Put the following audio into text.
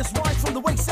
This wine from the waste.